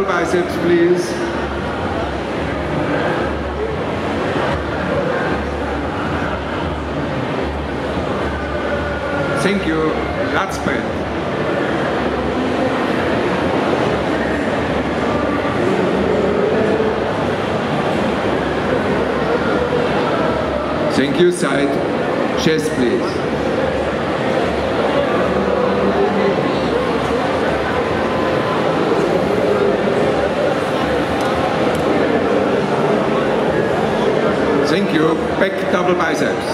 biceps, please. Thank you. Spread. Thank you, side. Chest, please. You. Back double biceps.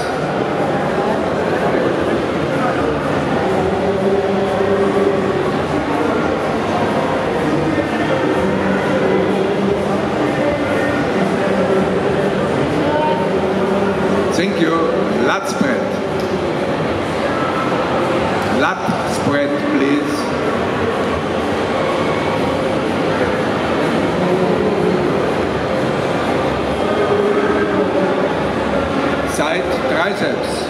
Thank you. Lat spread. Lat spread, please. Side triceps.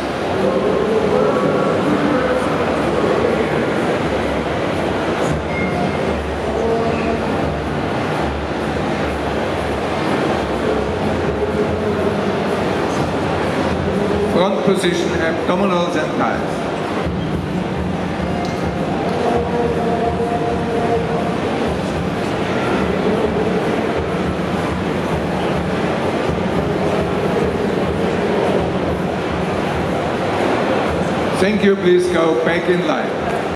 Front position, abdominals and thighs. Thank you, please go back in line.